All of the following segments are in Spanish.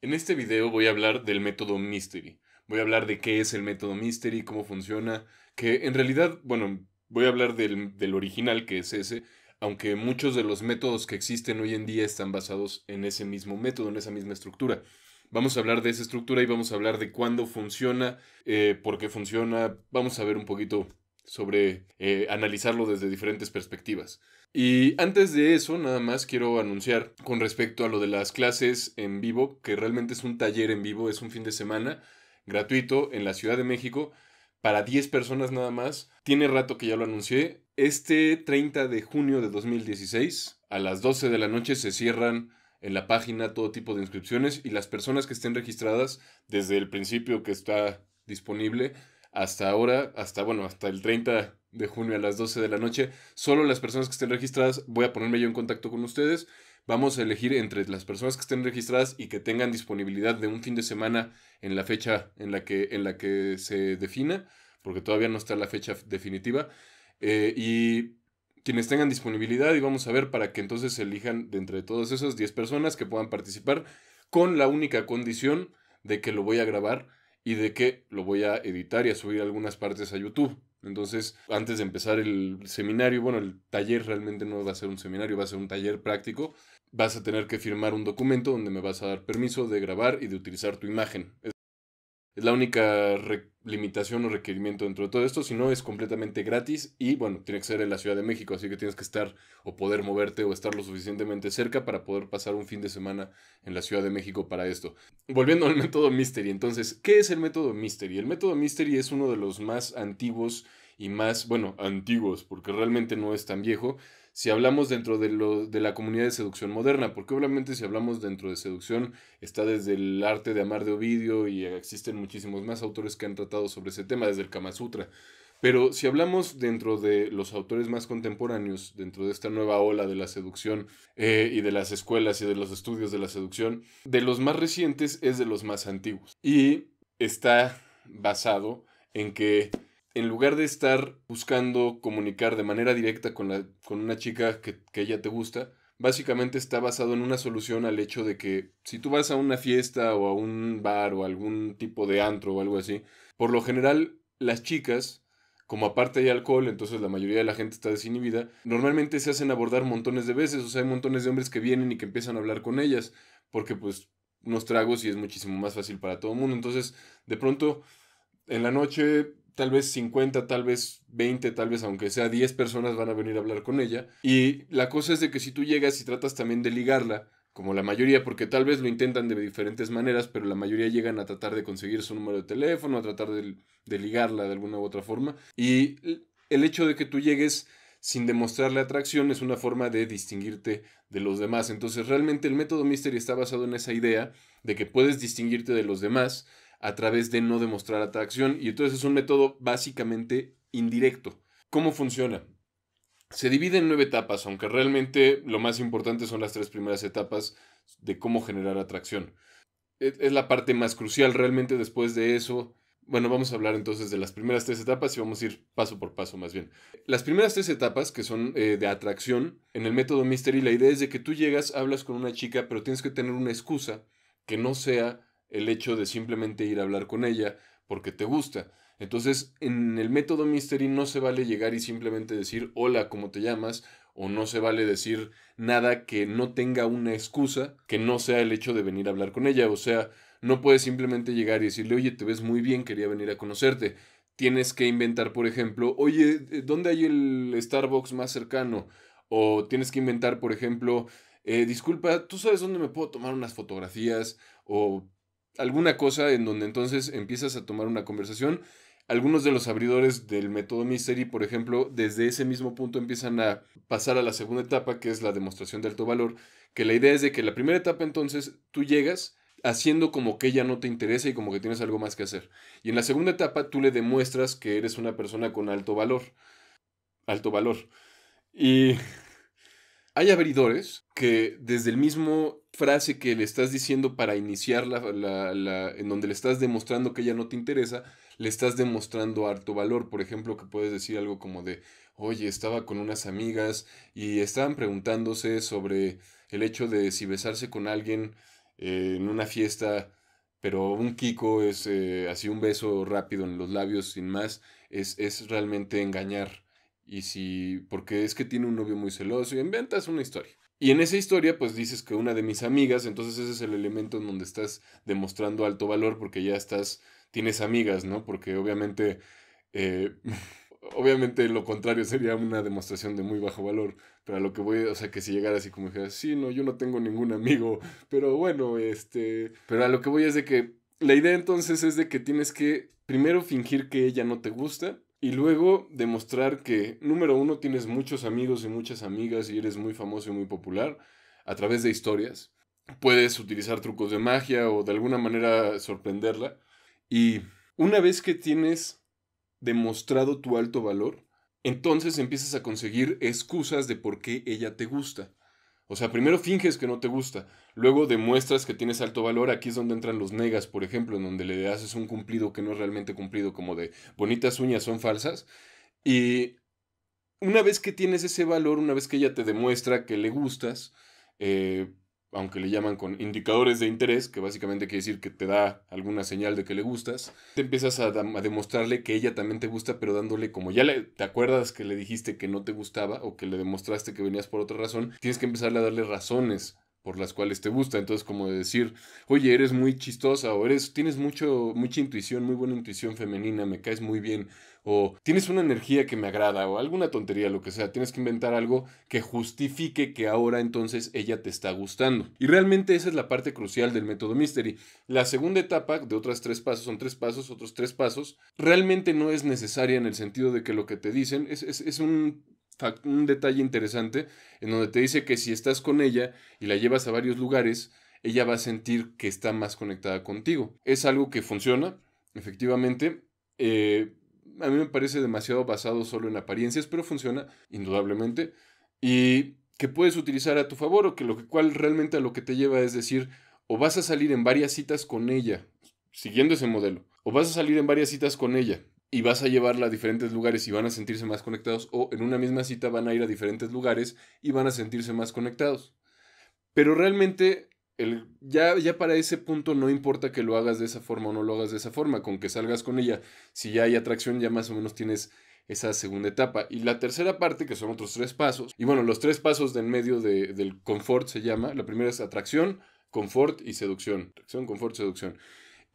En este video voy a hablar del método Mystery. Voy a hablar de qué es el método Mystery, cómo funciona, que en realidad, bueno, voy a hablar del, del, original, que es ese, aunque muchos de los métodos que existen hoy en día están basados en ese mismo método, en esa misma estructura. Vamos a hablar de esa estructura y vamos a hablar de cuándo funciona, eh, por qué funciona, vamos a ver un poquito sobre eh, analizarlo desde diferentes perspectivas. Y antes de eso, nada más quiero anunciar con respecto a lo de las clases en vivo, que realmente es un taller en vivo, es un fin de semana gratuito en la Ciudad de México para 10 personas nada más. Tiene rato que ya lo anuncié. Este 30 de junio de 2016, a las 12 de la noche, se cierran en la página todo tipo de inscripciones y las personas que estén registradas desde el principio que está disponible hasta ahora, hasta bueno, hasta el 30 de junio a las 12 de la noche, solo las personas que estén registradas, voy a ponerme yo en contacto con ustedes. Vamos a elegir entre las personas que estén registradas y que tengan disponibilidad de un fin de semana en la fecha en la que, en la que se defina, porque todavía no está la fecha definitiva. Eh, y quienes tengan disponibilidad y vamos a ver para que entonces se elijan de entre todas esas 10 personas que puedan participar con la única condición de que lo voy a grabar y de que lo voy a editar y a subir algunas partes a YouTube. Entonces, antes de empezar el seminario, bueno, el taller realmente no va a ser un seminario, va a ser un taller práctico. Vas a tener que firmar un documento donde me vas a dar permiso de grabar y de utilizar tu imagen. Es la única limitación o requerimiento dentro de todo esto, si no es completamente gratis y bueno, tiene que ser en la Ciudad de México, así que tienes que estar o poder moverte o estar lo suficientemente cerca para poder pasar un fin de semana en la Ciudad de México para esto. Volviendo al método Mystery, entonces, ¿qué es el método Mystery? El método Mystery es uno de los más antiguos y más, bueno, antiguos, porque realmente no es tan viejo, si hablamos dentro de, lo, de la comunidad de seducción moderna, porque obviamente si hablamos dentro de seducción está desde el arte de amar de Ovidio y existen muchísimos más autores que han tratado sobre ese tema, desde el Kama Sutra. Pero si hablamos dentro de los autores más contemporáneos, dentro de esta nueva ola de la seducción eh, y de las escuelas y de los estudios de la seducción, de los más recientes es de los más antiguos. Y está basado en que en lugar de estar buscando comunicar de manera directa con, la, con una chica que, que ella te gusta, básicamente está basado en una solución al hecho de que si tú vas a una fiesta o a un bar o algún tipo de antro o algo así, por lo general las chicas, como aparte hay alcohol, entonces la mayoría de la gente está desinhibida, normalmente se hacen abordar montones de veces, o sea, hay montones de hombres que vienen y que empiezan a hablar con ellas, porque pues unos tragos y es muchísimo más fácil para todo el mundo, entonces de pronto en la noche tal vez 50, tal vez 20, tal vez aunque sea 10 personas van a venir a hablar con ella. Y la cosa es de que si tú llegas y tratas también de ligarla, como la mayoría, porque tal vez lo intentan de diferentes maneras, pero la mayoría llegan a tratar de conseguir su número de teléfono, a tratar de, de ligarla de alguna u otra forma. Y el hecho de que tú llegues sin demostrarle atracción es una forma de distinguirte de los demás. Entonces realmente el método Mystery está basado en esa idea de que puedes distinguirte de los demás a través de no demostrar atracción y entonces es un método básicamente indirecto. ¿Cómo funciona? Se divide en nueve etapas, aunque realmente lo más importante son las tres primeras etapas de cómo generar atracción. Es la parte más crucial realmente después de eso. Bueno, vamos a hablar entonces de las primeras tres etapas y vamos a ir paso por paso más bien. Las primeras tres etapas, que son eh, de atracción, en el método Mystery, la idea es de que tú llegas, hablas con una chica, pero tienes que tener una excusa que no sea el hecho de simplemente ir a hablar con ella porque te gusta. Entonces, en el método Mystery no se vale llegar y simplemente decir hola, ¿cómo te llamas? O no se vale decir nada que no tenga una excusa que no sea el hecho de venir a hablar con ella. O sea, no puedes simplemente llegar y decirle, oye, te ves muy bien, quería venir a conocerte. Tienes que inventar, por ejemplo, oye, ¿dónde hay el Starbucks más cercano? O tienes que inventar, por ejemplo, eh, disculpa, ¿tú sabes dónde me puedo tomar unas fotografías? O alguna cosa en donde entonces empiezas a tomar una conversación. Algunos de los abridores del método Mystery, por ejemplo, desde ese mismo punto empiezan a pasar a la segunda etapa, que es la demostración de alto valor, que la idea es de que la primera etapa entonces tú llegas haciendo como que ella no te interesa y como que tienes algo más que hacer. Y en la segunda etapa tú le demuestras que eres una persona con alto valor. Alto valor. Y hay abridores que desde el mismo frase que le estás diciendo para iniciar la, la, en donde le estás demostrando que ella no te interesa, le estás demostrando harto valor. Por ejemplo, que puedes decir algo como de, oye, estaba con unas amigas y estaban preguntándose sobre el hecho de si besarse con alguien eh, en una fiesta, pero un Kiko es eh, así un beso rápido en los labios sin más, es, es realmente engañar. Y si, porque es que tiene un novio muy celoso y inventas una historia. Y en esa historia, pues dices que una de mis amigas, entonces ese es el elemento en donde estás demostrando alto valor porque ya estás, tienes amigas, ¿no? Porque obviamente, eh, obviamente lo contrario sería una demostración de muy bajo valor, pero a lo que voy, o sea, que si llegara así como dijeras, sí, no, yo no tengo ningún amigo, pero bueno, este, pero a lo que voy es de que la idea entonces es de que tienes que primero fingir que ella no te gusta y luego demostrar que, número uno, tienes muchos amigos y muchas amigas y eres muy famoso y muy popular a través de historias. Puedes utilizar trucos de magia o de alguna manera sorprenderla. Y una vez que tienes demostrado tu alto valor, entonces empiezas a conseguir excusas de por qué ella te gusta. O sea, primero finges que no te gusta, luego demuestras que tienes alto valor, aquí es donde entran los negas, por ejemplo, en donde le haces un cumplido que no es realmente cumplido, como de bonitas uñas son falsas. Y una vez que tienes ese valor, una vez que ella te demuestra que le gustas, eh, aunque le llaman con indicadores de interés, que básicamente quiere decir que te da alguna señal de que le gustas, te empiezas a, demostrarle que ella también te gusta, pero dándole como ya le, te acuerdas que le dijiste que no te gustaba o que le demostraste que venías por otra razón, tienes que empezarle a darle razones por las cuales te gusta. Entonces, como de decir, oye, eres muy chistosa o eres, tienes mucho, mucha intuición, muy buena intuición femenina, me caes muy bien, o tienes una energía que me agrada, o alguna tontería, lo que sea. Tienes que inventar algo que justifique que ahora entonces ella te está gustando. Y realmente esa es la parte crucial del método Mystery. La segunda etapa, de otras tres pasos, son tres pasos, otros tres pasos, realmente no es necesaria en el sentido de que lo que te dicen es, es un un detalle interesante en donde te dice que si estás con ella y la llevas a varios lugares, ella va a sentir que está más conectada contigo. Es algo que funciona, efectivamente. Eh, a mí me parece demasiado basado solo en apariencias, pero funciona indudablemente. Y que puedes utilizar a tu favor o que lo cual realmente a lo que te lleva es decir, o vas a salir en varias citas con ella, siguiendo ese modelo, o vas a salir en varias citas con ella y vas a llevarla a diferentes lugares y van a sentirse más conectados o en una misma cita van a ir a diferentes lugares y van a sentirse más conectados. Pero realmente el, ya, ya para ese punto no importa que lo hagas de esa forma o no lo hagas de esa forma, con que salgas con ella, si ya hay atracción ya más o menos tienes esa segunda etapa. Y la tercera parte, que son otros tres pasos, y bueno, los tres pasos del medio de, del confort se llama, la primera es atracción, confort y seducción. Atracción, confort, seducción.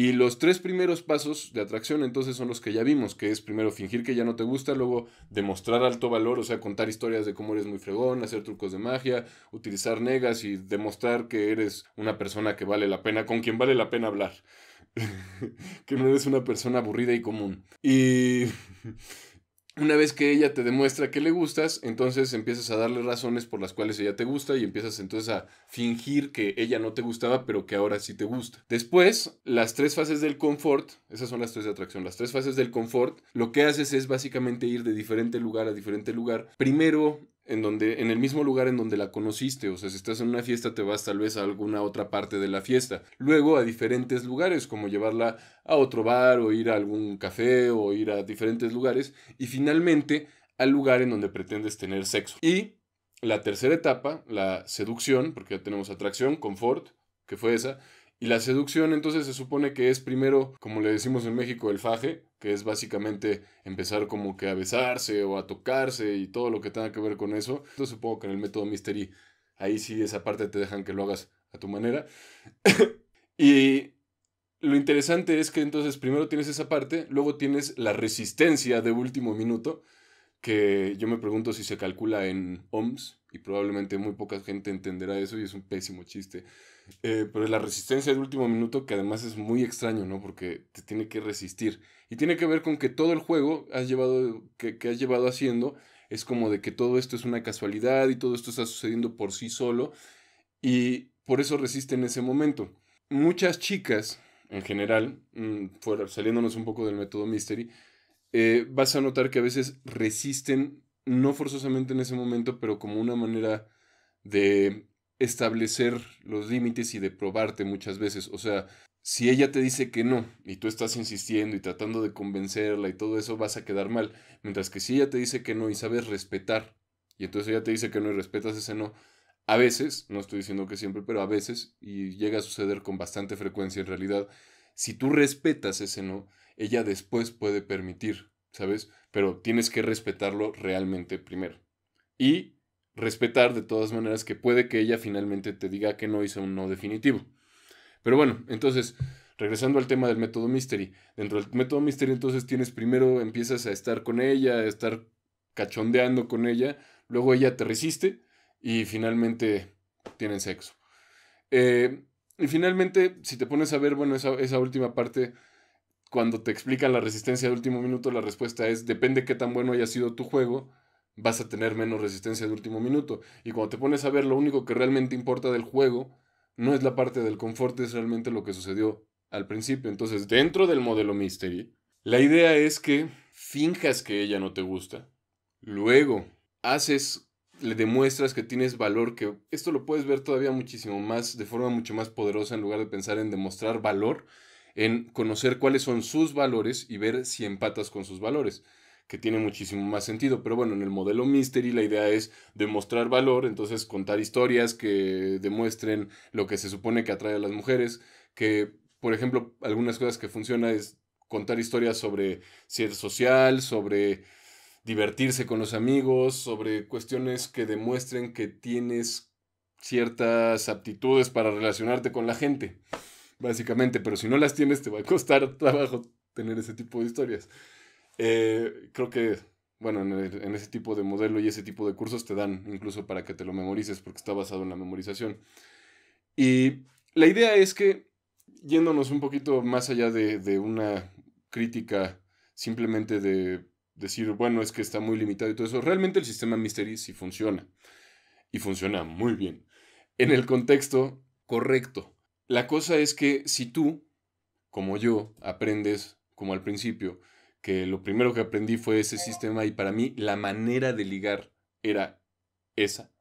Y los tres primeros pasos de atracción entonces son los que ya vimos, que es primero fingir que ya no te gusta, luego demostrar alto valor, o sea, contar historias de cómo eres muy fregón, hacer trucos de magia, utilizar negas y demostrar que eres una persona que vale la pena, con quien vale la pena hablar. que no eres una persona aburrida y común. Y una vez que ella te demuestra que le gustas, entonces empiezas a darle razones por las cuales ella te gusta y empiezas entonces a fingir que ella no te gustaba, pero que ahora sí te gusta. Después, las tres fases del confort, esas son las tres de atracción, las tres fases del confort, lo que haces es básicamente ir de diferente lugar a diferente lugar. Primero en donde en el mismo lugar en donde la conociste, o sea, si estás en una fiesta te vas tal vez a alguna otra parte de la fiesta, luego a diferentes lugares como llevarla a otro bar o ir a algún café o ir a diferentes lugares y finalmente al lugar en donde pretendes tener sexo. Y la tercera etapa, la seducción, porque ya tenemos atracción, confort, que fue esa, y la seducción entonces se supone que es primero, como le decimos en México, el faje, que es básicamente empezar como que a besarse o a tocarse y todo lo que tenga que ver con eso. Entonces supongo que en el método Mystery ahí sí esa parte te dejan que lo hagas a tu manera. y lo interesante es que entonces primero tienes esa parte, luego tienes la resistencia de último minuto, que yo me pregunto si se calcula en ohms y probablemente muy poca gente entenderá eso y es un pésimo chiste. Eh, pero la resistencia de último minuto, que además es muy extraño, ¿no? Porque te tiene que resistir. Y tiene que ver con que todo el juego has llevado, que, que has llevado haciendo es como de que todo esto es una casualidad y todo esto está sucediendo por sí solo. Y por eso resiste en ese momento. Muchas chicas, en general, mm, fuera, saliéndonos un poco del método Mystery, eh, vas a notar que a veces resisten, no forzosamente en ese momento, pero como una manera de establecer los límites y de probarte muchas veces. O sea, si ella te dice que no y tú estás insistiendo y tratando de convencerla y todo eso, vas a quedar mal. Mientras que si ella te dice que no y sabes respetar, y entonces ella te dice que no y respetas ese no, a veces, no estoy diciendo que siempre, pero a veces, y llega a suceder con bastante frecuencia en realidad, si tú respetas ese no, ella después puede permitir, ¿sabes? Pero tienes que respetarlo realmente primero. Y respetar de todas maneras que puede que ella finalmente te diga que no hizo un no definitivo. Pero bueno, entonces, regresando al tema del método Mystery. Dentro del método Mystery, entonces tienes primero, empiezas a estar con ella, a estar cachondeando con ella, luego ella te resiste y finalmente tienen sexo. Eh, y finalmente, si te pones a ver, bueno, esa, esa última parte, cuando te explican la resistencia de último minuto, la respuesta es, depende qué tan bueno haya sido tu juego, vas a tener menos resistencia de último minuto. Y cuando te pones a ver, lo único que realmente importa del juego no es la parte del confort, es realmente lo que sucedió al principio. Entonces, dentro del modelo Mystery, la idea es que finjas que ella no te gusta, luego haces le demuestras que tienes valor, que esto lo puedes ver todavía muchísimo más, de forma mucho más poderosa, en lugar de pensar en demostrar valor, en conocer cuáles son sus valores y ver si empatas con sus valores, que tiene muchísimo más sentido. Pero bueno, en el modelo Mystery la idea es demostrar valor, entonces contar historias que demuestren lo que se supone que atrae a las mujeres, que por ejemplo, algunas cosas que funcionan es contar historias sobre cierre social, sobre divertirse con los amigos, sobre cuestiones que demuestren que tienes ciertas aptitudes para relacionarte con la gente, básicamente, pero si no las tienes te va a costar trabajo tener ese tipo de historias. Eh, creo que, bueno, en, ese tipo de modelo y ese tipo de cursos te dan incluso para que te lo memorices porque está basado en la memorización. Y la idea es que, yéndonos un poquito más allá de, de una crítica simplemente de decir, bueno, es que está muy limitado y todo eso. Realmente el sistema Mystery sí funciona. Y funciona muy bien. En el contexto correcto. La cosa es que si tú, como yo, aprendes, como al principio, que lo primero que aprendí fue ese sistema y para mí la manera de ligar era esa.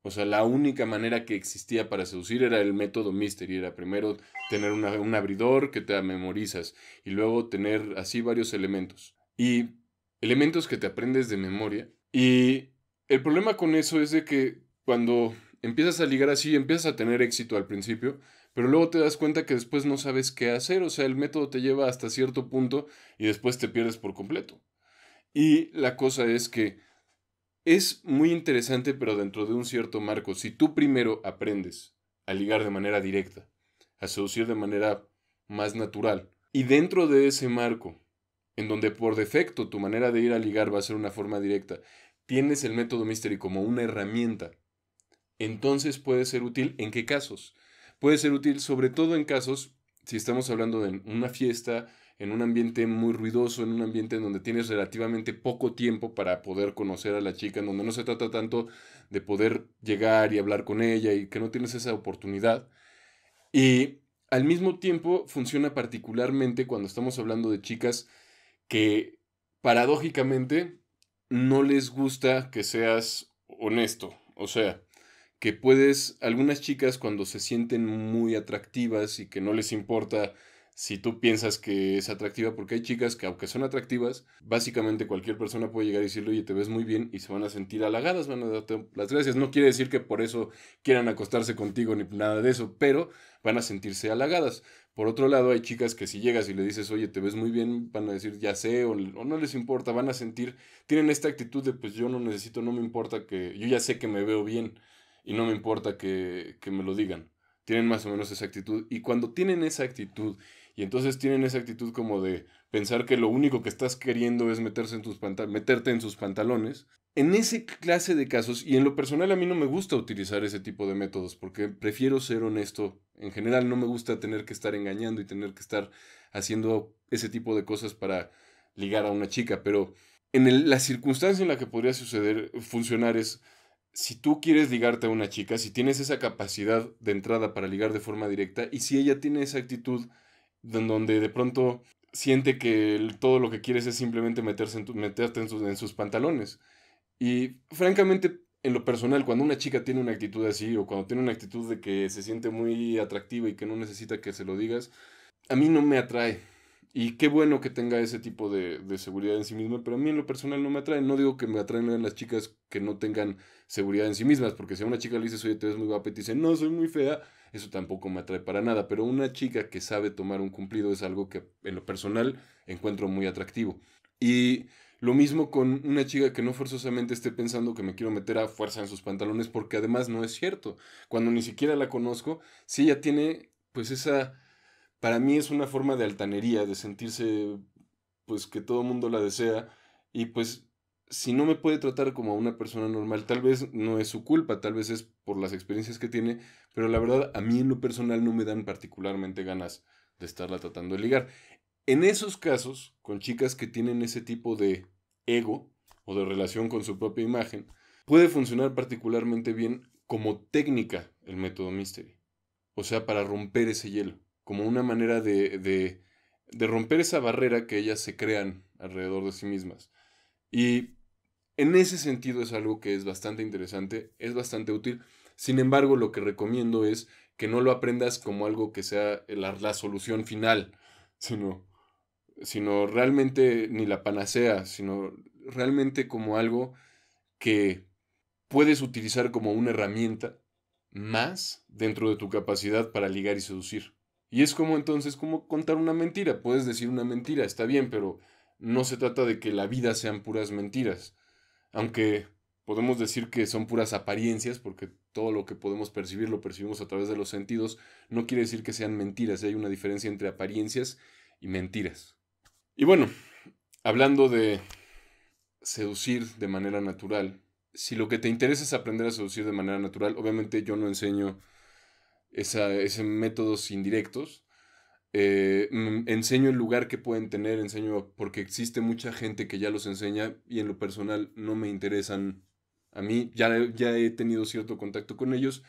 O sea, la única manera que existía para seducir era el método Mystery. Era primero tener un abridor que te memorizas y luego tener así varios elementos. Y elementos que te aprendes de memoria. Y el problema con eso es de que cuando empiezas a ligar así, empiezas a tener éxito al principio, pero luego te das cuenta que después no sabes qué hacer, o sea, el método te lleva hasta cierto punto y después te pierdes por completo. Y la cosa es que es muy interesante, pero dentro de un cierto marco. Si tú primero aprendes a ligar de manera directa, a seducir de manera más natural, y dentro de ese marco en donde por defecto tu manera de ir a ligar va a ser una forma directa, tienes el método Mystery como una herramienta, entonces puede ser útil en qué casos? Puede ser útil sobre todo en casos, si estamos hablando de una fiesta, en un ambiente muy ruidoso, en un ambiente en donde tienes relativamente poco tiempo para poder conocer a la chica, en donde no se trata tanto de poder llegar y hablar con ella y que no tienes esa oportunidad. Y al mismo tiempo funciona particularmente cuando estamos hablando de chicas que paradójicamente no les gusta que seas honesto. O sea, que puedes, algunas chicas cuando se sienten muy atractivas y que no les importa si tú piensas que es atractiva, porque hay chicas que aunque son atractivas, básicamente cualquier persona puede llegar y decirle, oye, te ves muy bien y se van a sentir halagadas, van a darte las gracias. No quiere decir que por eso quieran acostarse contigo ni nada de eso, pero van a sentirse halagadas. Por otro lado, hay chicas que si llegas y le dices, oye, te ves muy bien, van a decir, ya sé, o, no les importa, van a sentir, tienen esta actitud de, pues yo no necesito, no me importa que, yo ya sé que me veo bien y no me importa que, que me lo digan. Tienen más o menos esa actitud. Y cuando tienen esa actitud y entonces tienen esa actitud como de pensar que lo único que estás queriendo es meterse en tus meterte en sus pantalones. En ese clase de casos, y en lo personal a mí no me gusta utilizar ese tipo de métodos, porque prefiero ser honesto. En general no me gusta tener que estar engañando y tener que estar haciendo ese tipo de cosas para ligar a una chica, pero en la circunstancia en la que podría suceder, funcionar es, si tú quieres ligarte a una chica, si tienes esa capacidad de entrada para ligar de forma directa, y si ella tiene esa actitud donde de pronto siente que todo lo que quieres es simplemente meterse en meterte en sus, en sus pantalones. Y francamente, en lo personal, cuando una chica tiene una actitud así o cuando tiene una actitud de que se siente muy atractiva y que no necesita que se lo digas, a mí no me atrae. Y qué bueno que tenga ese tipo de, de, seguridad en sí misma, pero a mí en lo personal no me atrae. No digo que me atraen las chicas que no tengan seguridad en sí mismas, porque si a una chica le dices, oye, te ves muy guapa y te dice, no, soy muy fea, eso tampoco me atrae para nada. Pero una chica que sabe tomar un cumplido es algo que en lo personal encuentro muy atractivo. Y lo mismo con una chica que no forzosamente esté pensando que me quiero meter a fuerza en sus pantalones, porque además no es cierto. Cuando ni siquiera la conozco, si ella tiene, pues esa para mí es una forma de altanería, de sentirse pues que todo mundo la desea y pues si no me puede tratar como a una persona normal, tal vez no es su culpa, tal vez es por las experiencias que tiene, pero la verdad a mí en lo personal no me dan particularmente ganas de estarla tratando de ligar. En esos casos, con chicas que tienen ese tipo de ego o de relación con su propia imagen, puede funcionar particularmente bien como técnica el método Mystery. O sea, para romper ese hielo como una manera de, de, romper esa barrera que ellas se crean alrededor de sí mismas. Y en ese sentido es algo que es bastante interesante, es bastante útil. Sin embargo, lo que recomiendo es que no lo aprendas como algo que sea la, la solución final, sino, sino realmente ni la panacea, sino realmente como algo que puedes utilizar como una herramienta más dentro de tu capacidad para ligar y seducir. Y es como entonces, como contar una mentira. Puedes decir una mentira, está bien, pero no se trata de que la vida sean puras mentiras. Aunque podemos decir que son puras apariencias, porque todo lo que podemos percibir lo percibimos a través de los sentidos, no quiere decir que sean mentiras. Hay una diferencia entre apariencias y mentiras. Y bueno, hablando de seducir de manera natural, si lo que te interesa es aprender a seducir de manera natural, obviamente yo no enseño esa, ese métodos indirectos. Eh, enseño el lugar que pueden tener, enseño porque existe mucha gente que ya los enseña y en lo personal no me interesan a mí. Ya, ya he tenido cierto contacto con ellos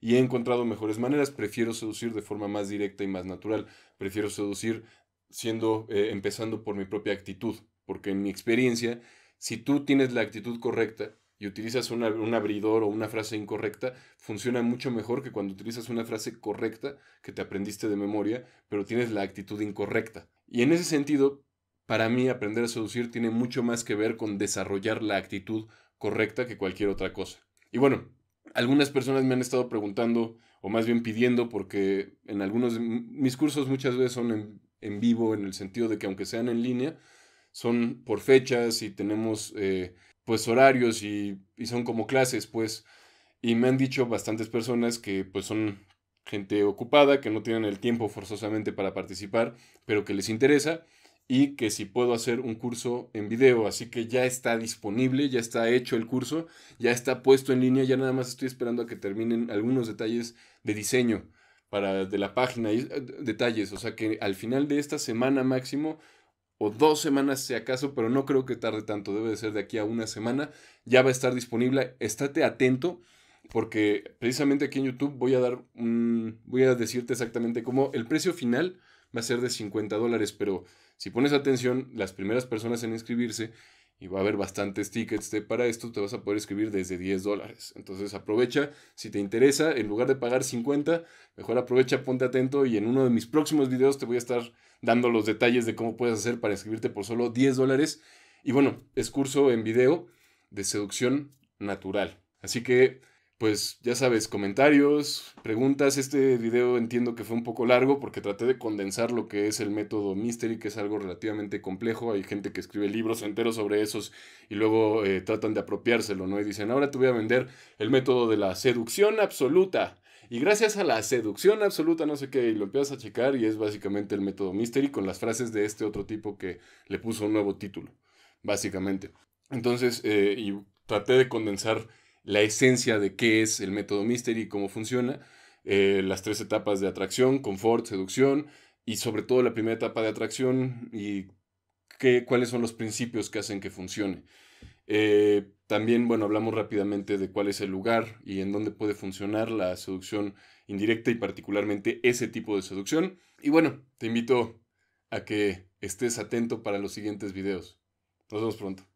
y he encontrado mejores maneras. Prefiero seducir de forma más directa y más natural. Prefiero seducir siendo, eh, empezando por mi propia actitud, porque en mi experiencia, si tú tienes la actitud correcta, y utilizas un abridor o una frase incorrecta, funciona mucho mejor que cuando utilizas una frase correcta que te aprendiste de memoria, pero tienes la actitud incorrecta. Y en ese sentido, para mí aprender a seducir tiene mucho más que ver con desarrollar la actitud correcta que cualquier otra cosa. Y bueno, algunas personas me han estado preguntando, o más bien pidiendo, porque en algunos de mis cursos muchas veces son en, vivo, en el sentido de que aunque sean en línea, son por fechas y tenemos... Eh, pues horarios y, son como clases, pues. Y me han dicho bastantes personas que pues son gente ocupada, que no tienen el tiempo forzosamente para participar, pero que les interesa y que si puedo hacer un curso en video, así que ya está disponible, ya está hecho el curso, ya está puesto en línea, ya nada más estoy esperando a que terminen algunos detalles de diseño para de la página y eh, detalles, o sea que al final de esta semana máximo o dos semanas si acaso, pero no creo que tarde tanto, debe de ser de aquí a una semana, ya va a estar disponible, estate atento porque precisamente aquí en YouTube voy a dar un, voy a decirte exactamente cómo el precio final va a ser de 50 dólares, pero si pones atención, las primeras personas en inscribirse y va a haber bastantes tickets de, para esto, te vas a poder escribir desde 10 dólares. Entonces aprovecha, si te interesa, en lugar de pagar 50, mejor aprovecha, ponte atento y en uno de mis próximos videos te voy a estar dando los detalles de cómo puedes hacer para inscribirte por solo 10 dólares. Y bueno, es curso en video de seducción natural. Así que pues ya sabes, comentarios, preguntas. Este video entiendo que fue un poco largo porque traté de condensar lo que es el método Mystery, que es algo relativamente complejo. Hay gente que escribe libros enteros sobre esos y luego eh, tratan de apropiárselo, ¿no? Y dicen, ahora te voy a vender el método de la seducción absoluta. Y gracias a la seducción absoluta, no sé qué, y lo empiezas a checar y es básicamente el método Mystery con las frases de este otro tipo que le puso un nuevo título, básicamente. Entonces, eh, traté de condensar la esencia de qué es el método Mystery y cómo funciona, eh, las tres etapas de atracción, confort, seducción y sobre todo la primera etapa de atracción y qué, cuáles son los principios que hacen que funcione. Eh, también, bueno, hablamos rápidamente de cuál es el lugar y en dónde puede funcionar la seducción indirecta y particularmente ese tipo de seducción. Y bueno, te invito a que estés atento para los siguientes videos. Nos vemos pronto.